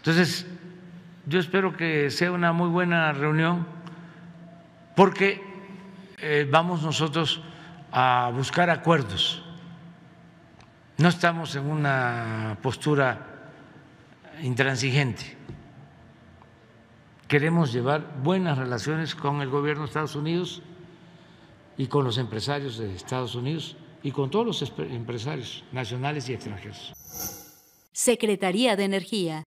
Entonces, yo espero que sea una muy buena reunión porque eh, vamos nosotros a buscar acuerdos. No estamos en una postura intransigente. Queremos llevar buenas relaciones con el gobierno de Estados Unidos y con los empresarios de Estados Unidos y con todos los empresarios nacionales y extranjeros. Secretaría de Energía.